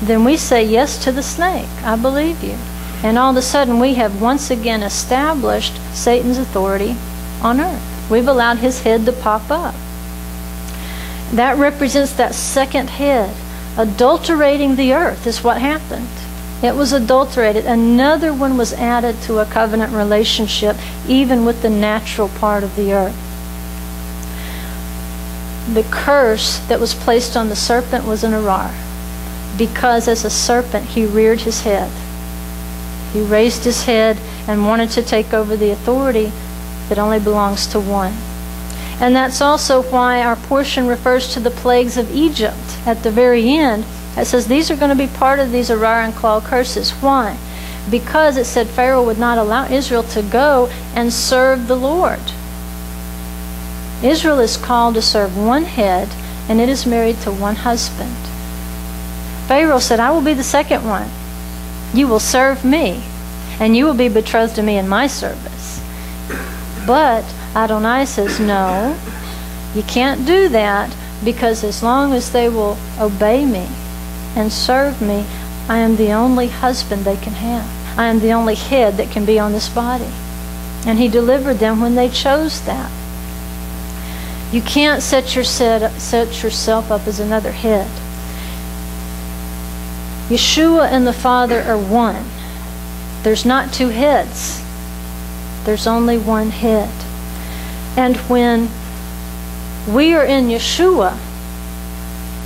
then we say yes to the snake. I believe you. And all of a sudden, we have once again established Satan's authority on earth. We've allowed his head to pop up. That represents that second head. Adulterating the earth is what happened. It was adulterated. Another one was added to a covenant relationship, even with the natural part of the earth. The curse that was placed on the serpent was an arar, because as a serpent he reared his head. He raised his head and wanted to take over the authority that only belongs to one. And that's also why our portion refers to the plagues of Egypt at the very end. It says these are going to be part of these Arar and klal curses. Why? Because it said Pharaoh would not allow Israel to go and serve the Lord. Israel is called to serve one head, and it is married to one husband. Pharaoh said, I will be the second one. You will serve me, and you will be betrothed to me in my service. But Adonai says, No, you can't do that because as long as they will obey me and serve me, I am the only husband they can have. I am the only head that can be on this body. And he delivered them when they chose that. You can't set, your set, set yourself up as another head. Yeshua and the Father are one. There's not two heads. There's only one head. And when we are in Yeshua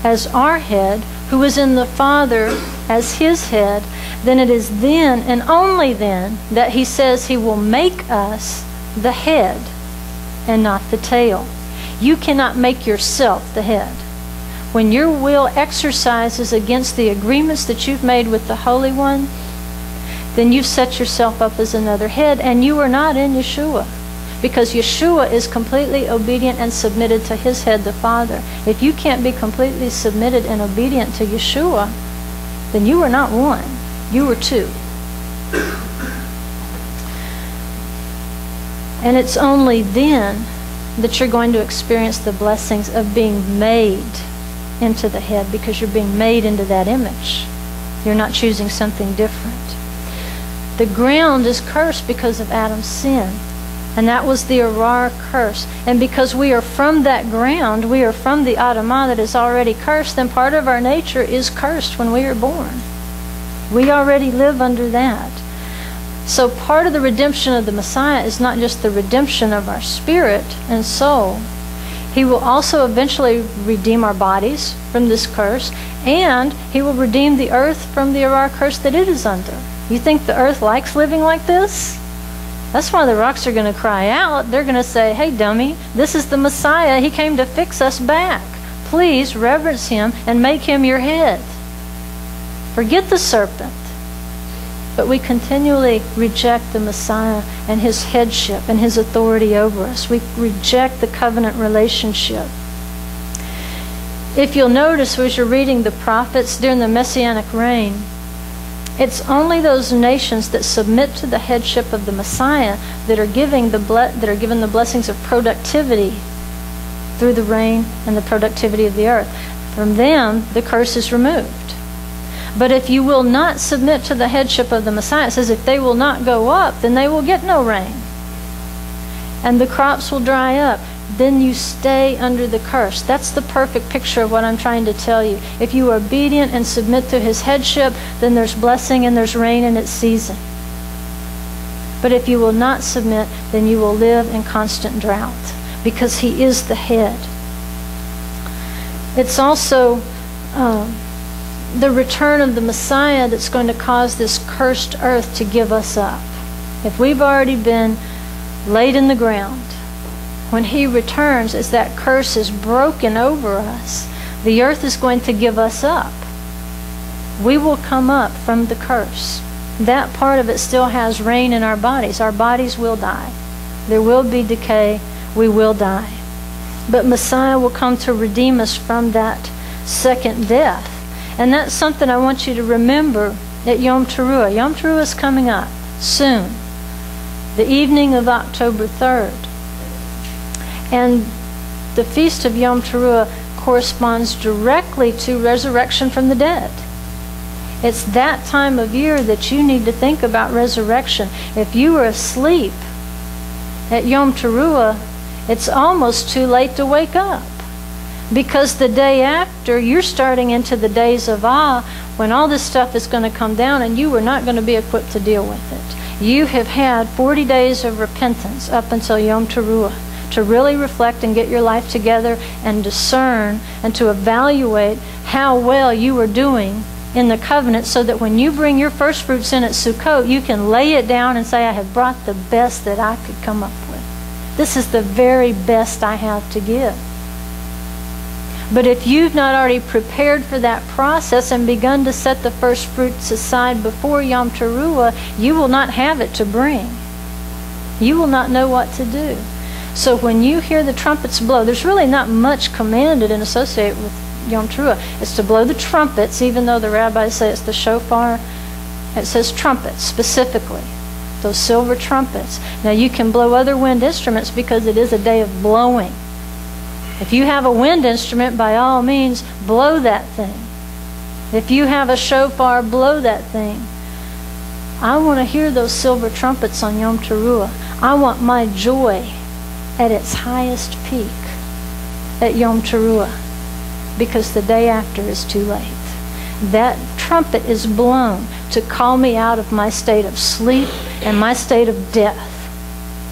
as our head, who is in the Father as his head, then it is then and only then that he says he will make us the head and not the tail. You cannot make yourself the head. When your will exercises against the agreements that you've made with the Holy One, then you've set yourself up as another head, and you are not in Yeshua because Yeshua is completely obedient and submitted to his head, the Father. If you can't be completely submitted and obedient to Yeshua, then you are not one. You are two. And it's only then that you're going to experience the blessings of being made into the head because you're being made into that image. You're not choosing something different. The ground is cursed because of Adam's sin. And that was the Arar curse. And because we are from that ground, we are from the Adamah that is already cursed, then part of our nature is cursed when we are born. We already live under that. So part of the redemption of the Messiah is not just the redemption of our spirit and soul. He will also eventually redeem our bodies from this curse, and he will redeem the earth from the Arar curse that it is under. You think the earth likes living like this? That's why the rocks are going to cry out. They're going to say, hey, dummy, this is the Messiah. He came to fix us back. Please reverence him and make him your head. Forget the serpent. But we continually reject the Messiah and his headship and his authority over us. We reject the covenant relationship. If you'll notice as you're reading the prophets during the Messianic reign, it's only those nations that submit to the headship of the Messiah that are giving the that are given the blessings of productivity through the rain and the productivity of the earth. From them, the curse is removed. But if you will not submit to the headship of the Messiah, it says if they will not go up, then they will get no rain. And the crops will dry up then you stay under the curse. That's the perfect picture of what I'm trying to tell you. If you are obedient and submit to his headship, then there's blessing and there's rain in its season. But if you will not submit, then you will live in constant drought because he is the head. It's also um, the return of the Messiah that's going to cause this cursed earth to give us up. If we've already been laid in the ground, when he returns, as that curse is broken over us, the earth is going to give us up. We will come up from the curse. That part of it still has rain in our bodies. Our bodies will die. There will be decay. We will die. But Messiah will come to redeem us from that second death. And that's something I want you to remember at Yom Teruah. Yom Teruah is coming up soon, the evening of October 3rd. And the feast of Yom Teruah corresponds directly to resurrection from the dead. It's that time of year that you need to think about resurrection. If you were asleep at Yom Teruah, it's almost too late to wake up. Because the day after, you're starting into the days of awe when all this stuff is going to come down and you are not going to be equipped to deal with it. You have had 40 days of repentance up until Yom Teruah to really reflect and get your life together and discern and to evaluate how well you are doing in the covenant so that when you bring your first fruits in at Sukkot, you can lay it down and say, I have brought the best that I could come up with. This is the very best I have to give. But if you've not already prepared for that process and begun to set the first fruits aside before Yom Teruah, you will not have it to bring. You will not know what to do. So when you hear the trumpets blow, there's really not much commanded and associated with Yom Teruah. It's to blow the trumpets, even though the rabbis say it's the shofar. It says trumpets specifically, those silver trumpets. Now you can blow other wind instruments because it is a day of blowing. If you have a wind instrument, by all means, blow that thing. If you have a shofar, blow that thing. I want to hear those silver trumpets on Yom Teruah. I want my joy at its highest peak at Yom Teruah because the day after is too late. That trumpet is blown to call me out of my state of sleep and my state of death.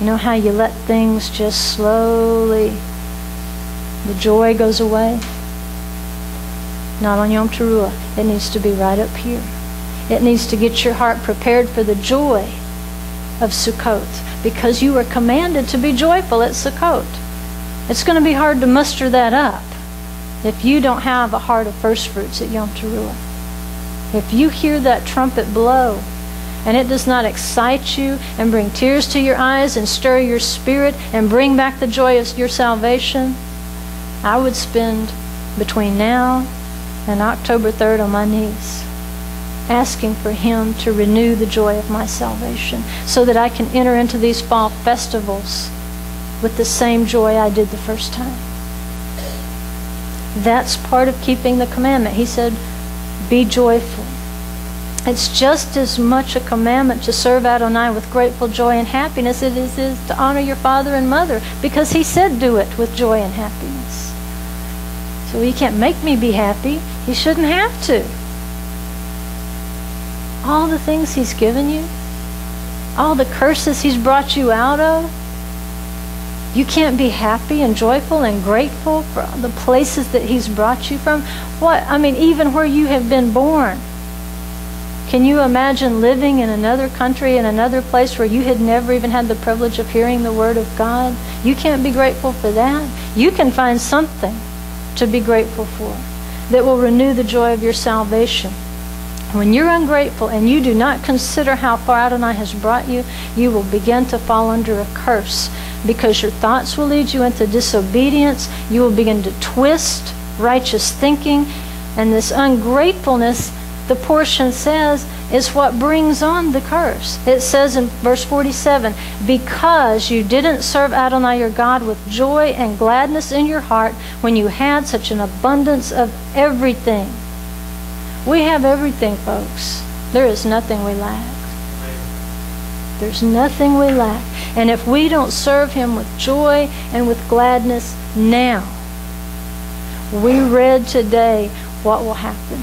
You know how you let things just slowly, the joy goes away? Not on Yom Teruah. It needs to be right up here. It needs to get your heart prepared for the joy of Sukkot because you were commanded to be joyful at Sukkot. It's going to be hard to muster that up if you don't have a heart of first fruits at Yom Teruah. If you hear that trumpet blow and it does not excite you and bring tears to your eyes and stir your spirit and bring back the joy of your salvation, I would spend between now and October 3rd on my knees asking for Him to renew the joy of my salvation so that I can enter into these fall festivals with the same joy I did the first time. That's part of keeping the commandment. He said, Be joyful. It's just as much a commandment to serve Adonai with grateful joy and happiness as it is to honor your father and mother because he said do it with joy and happiness. So he can't make me be happy. He shouldn't have to. All the things he's given you, all the curses he's brought you out of, you can't be happy and joyful and grateful for the places that he's brought you from. What? I mean, even where you have been born. Can you imagine living in another country, in another place where you had never even had the privilege of hearing the Word of God? You can't be grateful for that. You can find something to be grateful for that will renew the joy of your salvation. When you're ungrateful and you do not consider how far Adonai has brought you, you will begin to fall under a curse because your thoughts will lead you into disobedience. You will begin to twist righteous thinking, and this ungratefulness, the portion says, is what brings on the curse. It says in verse 47 Because you didn't serve Adonai your God with joy and gladness in your heart when you had such an abundance of everything. We have everything, folks. There is nothing we lack. There's nothing we lack. And if we don't serve Him with joy and with gladness now, we read today what will happen.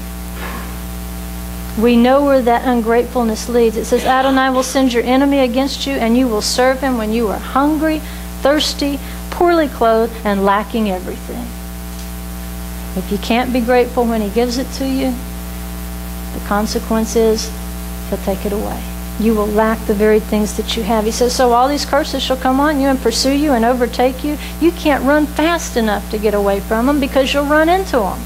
We know where that ungratefulness leads. It says, Adonai will send your enemy against you, and you will serve him when you are hungry, thirsty, poorly clothed, and lacking everything. If you can't be grateful when he gives it to you, the consequence is he'll take it away. You will lack the very things that you have. He says, So all these curses shall come on you and pursue you and overtake you. You can't run fast enough to get away from them because you'll run into them.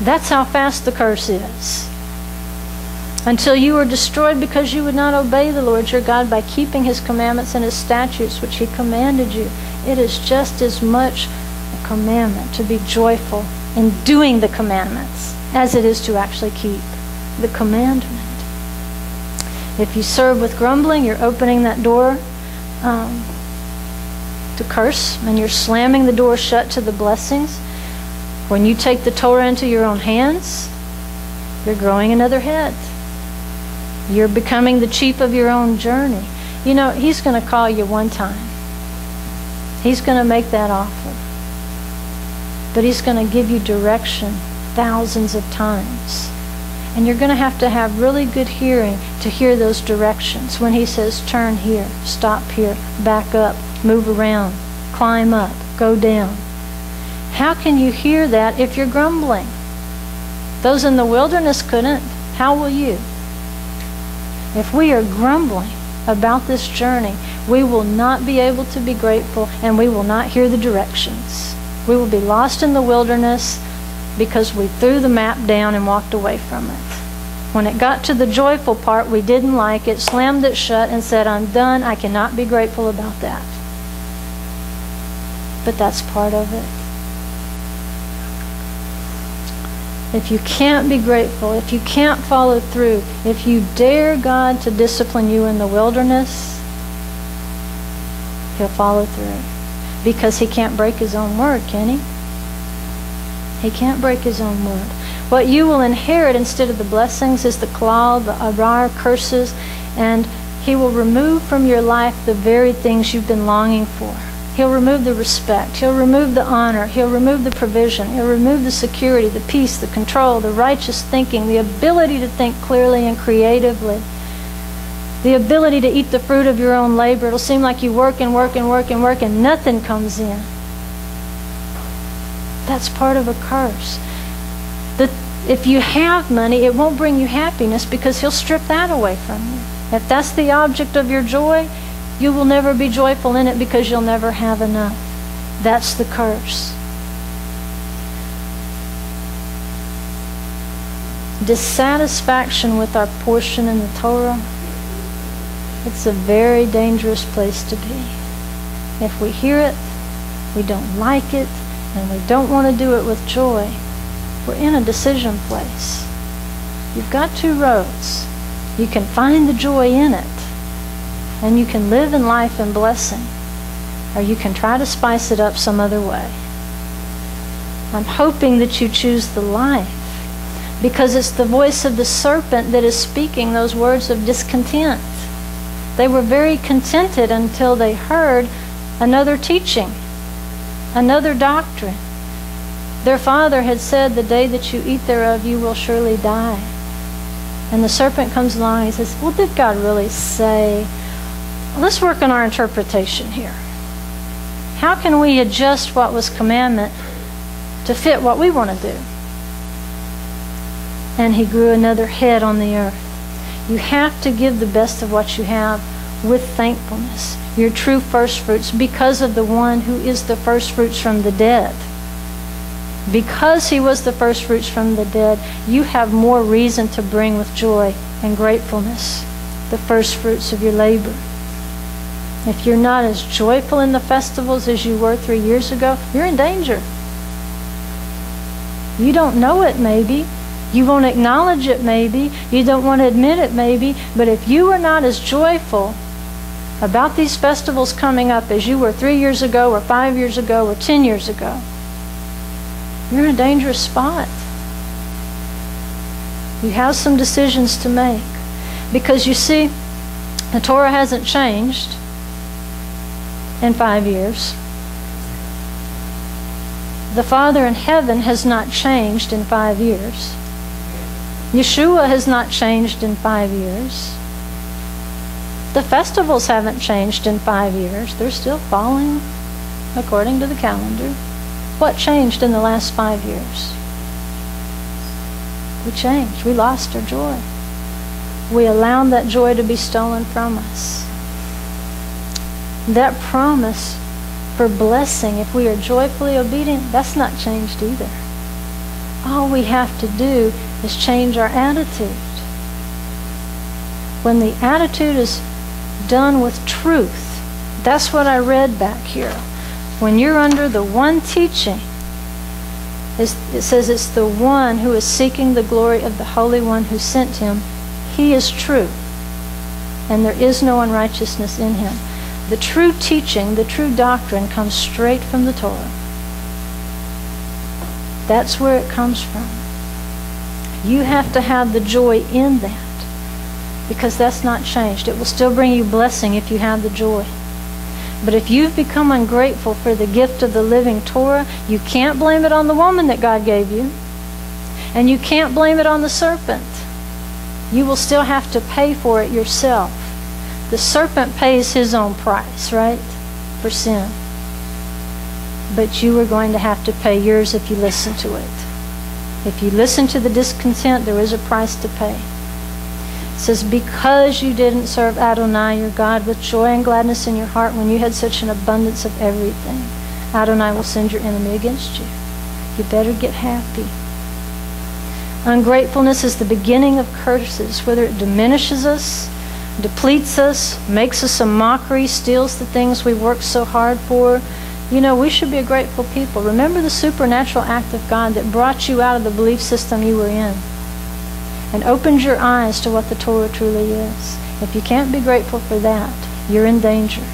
That's how fast the curse is. Until you were destroyed because you would not obey the Lord your God by keeping his commandments and his statutes which he commanded you. It is just as much a commandment to be joyful in doing the commandments as it is to actually keep the commandment. If you serve with grumbling, you're opening that door um, to curse, and you're slamming the door shut to the blessings. When you take the Torah into your own hands, you're growing another head. You're becoming the chief of your own journey. You know, He's going to call you one time. He's going to make that offer. But He's going to give you direction thousands of times. And you're going to have to have really good hearing to hear those directions. When he says, turn here, stop here, back up, move around, climb up, go down. How can you hear that if you're grumbling? Those in the wilderness couldn't. How will you? If we are grumbling about this journey, we will not be able to be grateful and we will not hear the directions. We will be lost in the wilderness because we threw the map down and walked away from it. When it got to the joyful part, we didn't like it, slammed it shut, and said, I'm done. I cannot be grateful about that. But that's part of it. If you can't be grateful, if you can't follow through, if you dare God to discipline you in the wilderness, He'll follow through. Because He can't break His own word, can He? He can't break his own word. What you will inherit instead of the blessings is the klal, the arar, curses, and he will remove from your life the very things you've been longing for. He'll remove the respect. He'll remove the honor. He'll remove the provision. He'll remove the security, the peace, the control, the righteous thinking, the ability to think clearly and creatively, the ability to eat the fruit of your own labor. It'll seem like you work and work and work and work and nothing comes in. That's part of a curse. That if you have money, it won't bring you happiness because he'll strip that away from you. If that's the object of your joy, you will never be joyful in it because you'll never have enough. That's the curse. Dissatisfaction with our portion in the Torah, it's a very dangerous place to be. If we hear it, we don't like it, and we don't want to do it with joy, we're in a decision place. You've got two roads. You can find the joy in it, and you can live in life in blessing, or you can try to spice it up some other way. I'm hoping that you choose the life because it's the voice of the serpent that is speaking those words of discontent. They were very contented until they heard another teaching, another doctrine. Their father had said, The day that you eat thereof, you will surely die. And the serpent comes along and he says, Well, did God really say? Let's work on our interpretation here. How can we adjust what was commandment to fit what we want to do? And he grew another head on the earth. You have to give the best of what you have with thankfulness, your true first fruits, because of the one who is the first fruits from the dead. Because he was the first fruits from the dead, you have more reason to bring with joy and gratefulness the first fruits of your labor. If you're not as joyful in the festivals as you were three years ago, you're in danger. You don't know it, maybe, you won't acknowledge it, maybe. You don't want to admit it, maybe. But if you are not as joyful about these festivals coming up as you were three years ago, or five years ago, or ten years ago, you're in a dangerous spot. You have some decisions to make. Because you see, the Torah hasn't changed in five years. The Father in heaven has not changed in five years. Yeshua has not changed in five years. The festivals haven't changed in five years. They're still falling according to the calendar. What changed in the last five years? We changed. We lost our joy. We allowed that joy to be stolen from us. That promise for blessing, if we are joyfully obedient, that's not changed either. All we have to do is change our attitude. When the attitude is done with truth, that's what I read back here. When you're under the one teaching, it says it's the one who is seeking the glory of the Holy One who sent him. He is true, and there is no unrighteousness in him. The true teaching, the true doctrine comes straight from the Torah. That's where it comes from. You have to have the joy in that because that's not changed. It will still bring you blessing if you have the joy. But if you've become ungrateful for the gift of the living Torah, you can't blame it on the woman that God gave you. And you can't blame it on the serpent. You will still have to pay for it yourself. The serpent pays his own price, right? For sin. But you are going to have to pay yours if you listen to it. If you listen to the discontent, there is a price to pay. It says, Because you didn't serve Adonai, your God, with joy and gladness in your heart when you had such an abundance of everything, Adonai will send your enemy against you. You better get happy. Ungratefulness is the beginning of curses, whether it diminishes us, depletes us, makes us a mockery, steals the things we work so hard for you know, we should be a grateful people. Remember the supernatural act of God that brought you out of the belief system you were in and opened your eyes to what the Torah truly is. If you can't be grateful for that, you're in danger.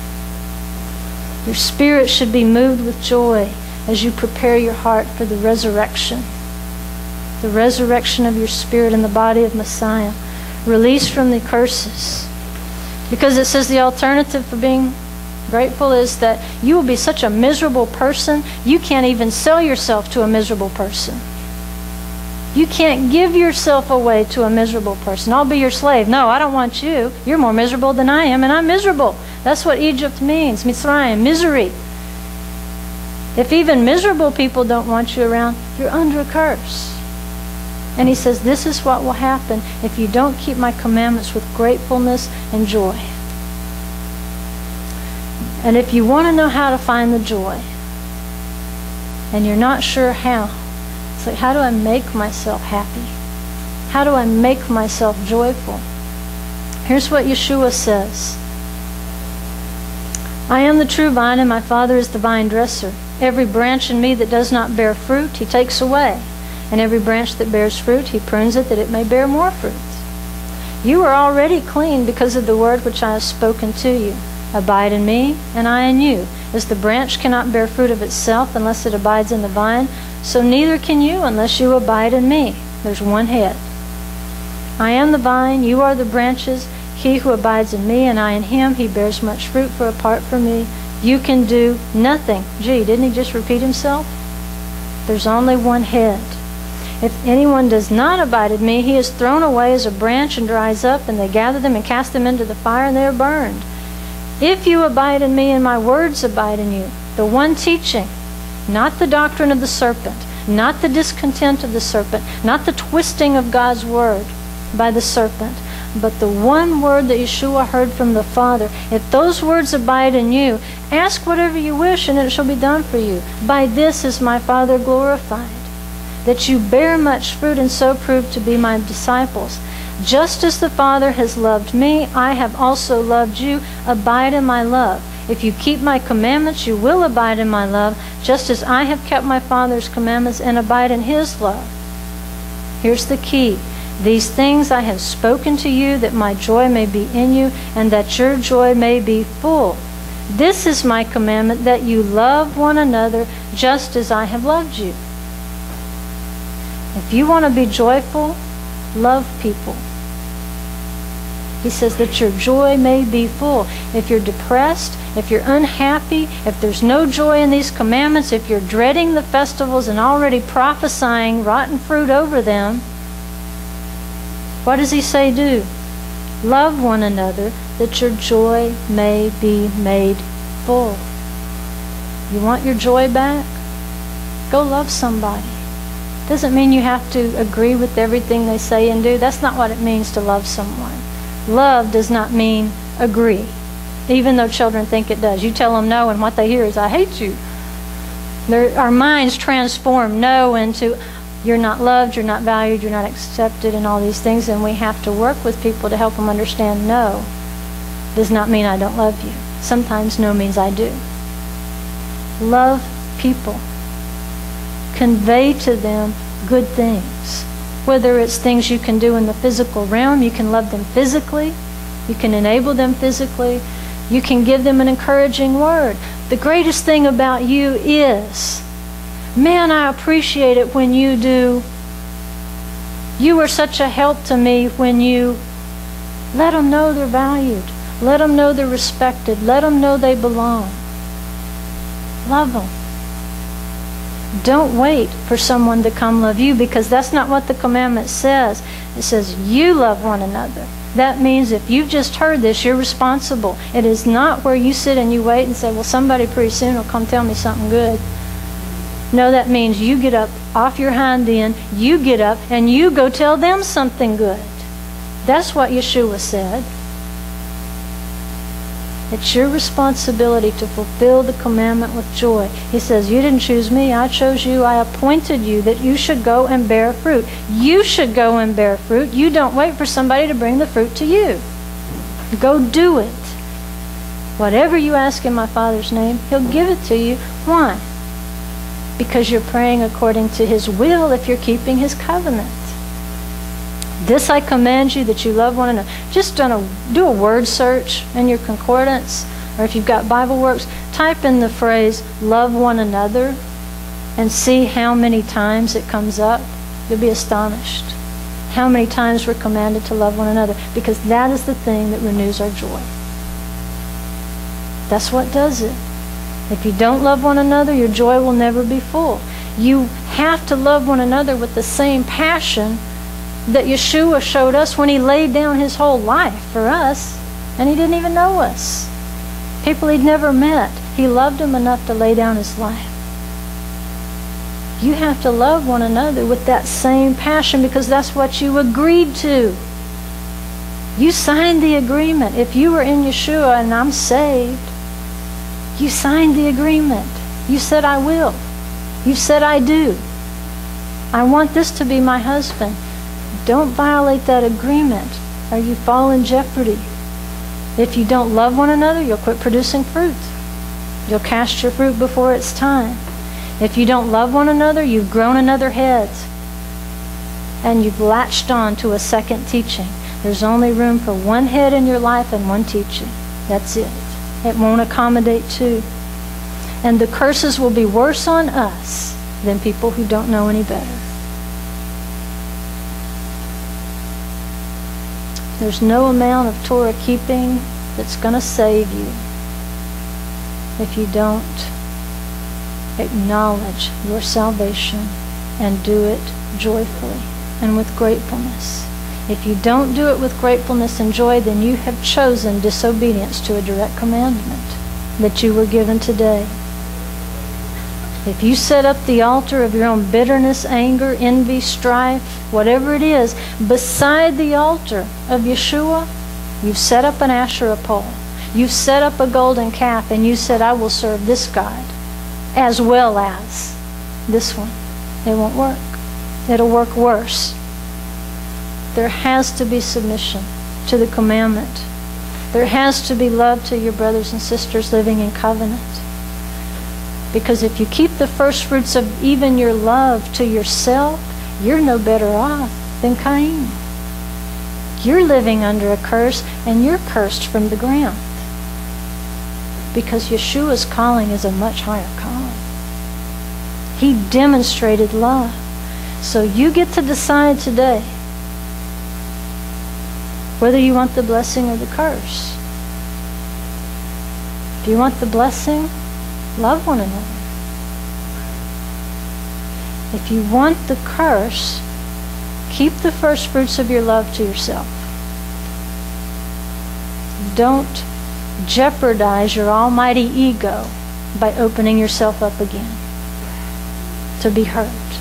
Your spirit should be moved with joy as you prepare your heart for the resurrection. The resurrection of your spirit in the body of Messiah. Release from the curses. Because it says the alternative for being Grateful is that you will be such a miserable person, you can't even sell yourself to a miserable person. You can't give yourself away to a miserable person. I'll be your slave. No, I don't want you. You're more miserable than I am, and I'm miserable. That's what Egypt means. Mitzrayim, misery. If even miserable people don't want you around, you're under a curse. And he says, This is what will happen if you don't keep my commandments with gratefulness and joy. And if you want to know how to find the joy, and you're not sure how, it's like, how do I make myself happy? How do I make myself joyful? Here's what Yeshua says I am the true vine, and my Father is the vine dresser. Every branch in me that does not bear fruit, he takes away. And every branch that bears fruit, he prunes it that it may bear more fruit. You are already clean because of the word which I have spoken to you. Abide in me, and I in you. As the branch cannot bear fruit of itself unless it abides in the vine, so neither can you unless you abide in me. There's one head. I am the vine, you are the branches. He who abides in me and I in him, he bears much fruit, for apart from me, you can do nothing. Gee, didn't he just repeat himself? There's only one head. If anyone does not abide in me, he is thrown away as a branch and dries up, and they gather them and cast them into the fire, and they are burned. If you abide in me and my words abide in you, the one teaching, not the doctrine of the serpent, not the discontent of the serpent, not the twisting of God's word by the serpent, but the one word that Yeshua heard from the Father. If those words abide in you, ask whatever you wish, and it shall be done for you. By this is my Father glorified, that you bear much fruit and so prove to be my disciples. Just as the Father has loved me, I have also loved you. Abide in my love. If you keep my commandments, you will abide in my love, just as I have kept my Father's commandments and abide in his love. Here's the key. These things I have spoken to you, that my joy may be in you, and that your joy may be full. This is my commandment, that you love one another just as I have loved you. If you want to be joyful, love people. He says that your joy may be full. If you're depressed, if you're unhappy, if there's no joy in these commandments, if you're dreading the festivals and already prophesying rotten fruit over them, what does he say do? Love one another that your joy may be made full. You want your joy back? Go love somebody. Doesn't mean you have to agree with everything they say and do. That's not what it means to love someone. Love does not mean agree, even though children think it does. You tell them no, and what they hear is, I hate you. our minds transform no into, you're not loved, you're not valued, you're not accepted, and all these things, and we have to work with people to help them understand no does not mean I don't love you. Sometimes no means I do. Love people. Convey to them good things. Whether it's things you can do in the physical realm, you can love them physically, you can enable them physically, you can give them an encouraging word. The greatest thing about you is Man, I appreciate it when you do. You were such a help to me when you let them know they're valued. Let them know they're respected. Let them know they belong. Love them. Don't wait for someone to come love you because that's not what the commandment says. It says you love one another. That means if you've just heard this, you're responsible. It is not where you sit and you wait and say, well, somebody pretty soon will come tell me something good. No, that means you get up off your hind end, you get up, and you go tell them something good. That's what Yeshua said. It's your responsibility to fulfill the commandment with joy. He says, You didn't choose me, I chose you, I appointed you that you should go and bear fruit. You should go and bear fruit. You don't wait for somebody to bring the fruit to you. Go do it. Whatever you ask in my Father's name, He'll give it to you. Why? because you're praying according to his will if you're keeping his covenant. This I command you that you love one another. Just do a, do a word search in your concordance, or if you've got Bible Works, type in the phrase love one another and see how many times it comes up. You'll be astonished how many times we're commanded to love one another because that is the thing that renews our joy. That's what does it. If you don't love one another, your joy will never be full. You have to love one another with the same passion that Yeshua showed us when he laid down his whole life for us, and he didn't even know us. People he'd never met. He loved them enough to lay down his life. You have to love one another with that same passion because that's what you agreed to. You signed the agreement. If you were in Yeshua and I'm saved, you signed the agreement. You said, I will. You said, I do. I want this to be my husband. Don't violate that agreement or you fall in jeopardy. If you don't love one another, you'll quit producing fruit. You'll cast your fruit before it's time. If you don't love one another, you've grown another head. And you've latched on to a second teaching. There's only room for one head in your life and one teaching. That's it. It won't accommodate two. And the curses will be worse on us than people who don't know any better. There's no amount of Torah keeping that's going to save you if you don't acknowledge your salvation and do it joyfully and with gratefulness. If you don't do it with gratefulness and joy, then you have chosen disobedience to a direct commandment that you were given today. If you set up the altar of your own bitterness, anger, envy, strife, whatever it is, beside the altar of Yeshua, you've set up an Asherah pole. You've set up a golden calf and you said, I will serve this God as well as this one. It won't work. It'll work worse. There has to be submission to the commandment. There has to be love to your brothers and sisters living in covenant. Because if you keep the first fruits of even your love to yourself, you're no better off than Cain. You're living under a curse and you're cursed from the ground. Because Yeshua's calling is a much higher calling. He demonstrated love. So you get to decide today whether you want the blessing or the curse. If you want the blessing, love one another. If you want the curse, keep the first fruits of your love to yourself. Don't jeopardize your almighty ego by opening yourself up again to be hurt.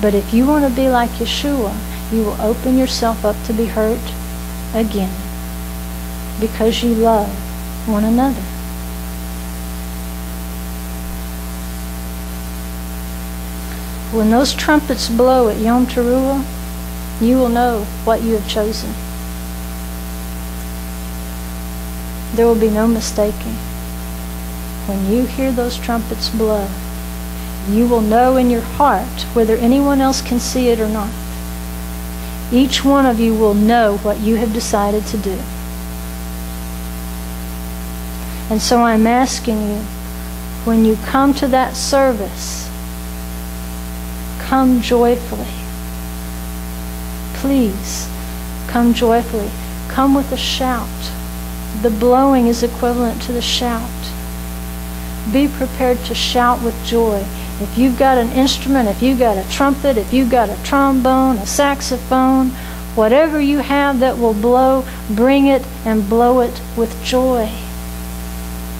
But if you want to be like Yeshua, you will open yourself up to be hurt again because you love one another. When those trumpets blow at Yom Teruah, you will know what you have chosen. There will be no mistaking. When you hear those trumpets blow, you will know in your heart whether anyone else can see it or not. Each one of you will know what you have decided to do. And so I'm asking you, when you come to that service, come joyfully. Please, come joyfully. Come with a shout. The blowing is equivalent to the shout. Be prepared to shout with joy if you've got an instrument, if you've got a trumpet, if you've got a trombone, a saxophone, whatever you have that will blow, bring it and blow it with joy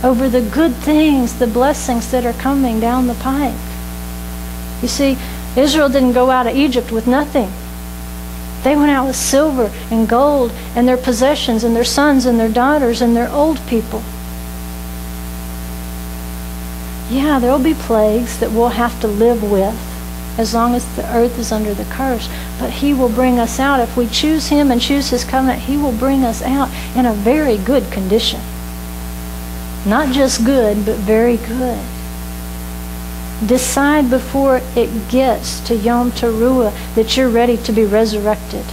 over the good things, the blessings that are coming down the pike. You see, Israel didn't go out of Egypt with nothing. They went out with silver and gold and their possessions and their sons and their daughters and their old people. Yeah, there will be plagues that we'll have to live with as long as the earth is under the curse. But He will bring us out. If we choose Him and choose His covenant, He will bring us out in a very good condition. Not just good, but very good. Decide before it gets to Yom Teruah that you're ready to be resurrected.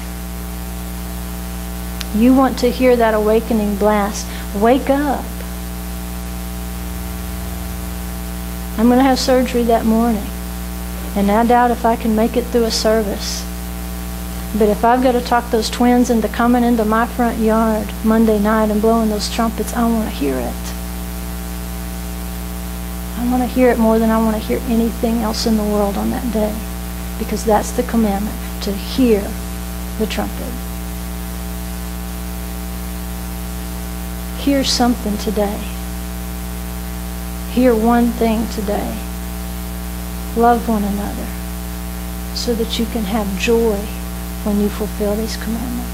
You want to hear that awakening blast. Wake up. I'm going to have surgery that morning. And I doubt if I can make it through a service. But if I've got to talk those twins into coming into my front yard Monday night and blowing those trumpets, I want to hear it. I want to hear it more than I want to hear anything else in the world on that day. Because that's the commandment, to hear the trumpet. Hear something today. Hear one thing today. Love one another so that you can have joy when you fulfill these commandments.